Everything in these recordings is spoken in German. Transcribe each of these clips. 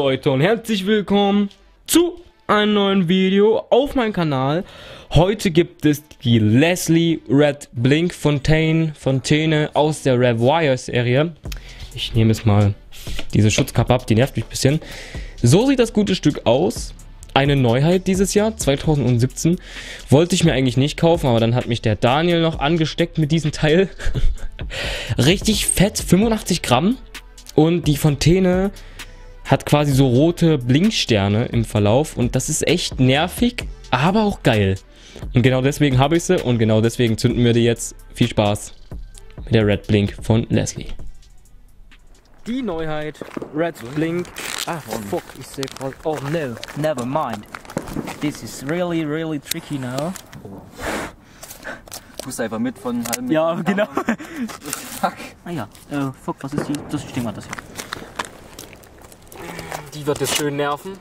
Leute und herzlich willkommen zu einem neuen Video auf meinem Kanal. Heute gibt es die Leslie Red Blink Fontaine, Fontäne aus der Rev Wire Serie. Ich nehme jetzt mal diese Schutzkappe ab, die nervt mich ein bisschen. So sieht das gute Stück aus. Eine Neuheit dieses Jahr, 2017. Wollte ich mir eigentlich nicht kaufen, aber dann hat mich der Daniel noch angesteckt mit diesem Teil. Richtig fett, 85 Gramm. Und die Fontäne hat quasi so rote Blinksterne im Verlauf und das ist echt nervig, aber auch geil. Und genau deswegen habe ich sie und genau deswegen zünden wir die jetzt. Viel Spaß mit der Red Blink von Leslie. Die Neuheit, Red Blink. Ah, fuck, ich sehe gerade. Oh no, never mind. This is really, really tricky now. Tust einfach mit von halben Ja, genau. Fuck. Ah ja, äh, fuck, was ist die? Das ist mal das hier. Die wird es schön nerven.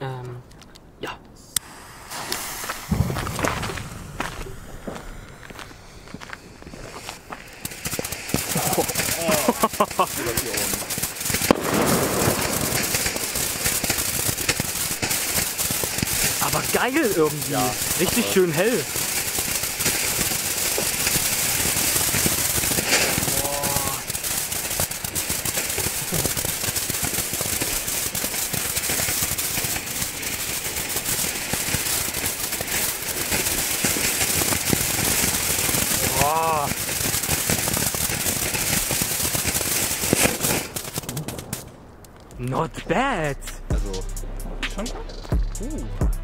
Ähm, ja. Aber geil irgendwie. Richtig schön hell. Not bad. Also, Schon? Uh.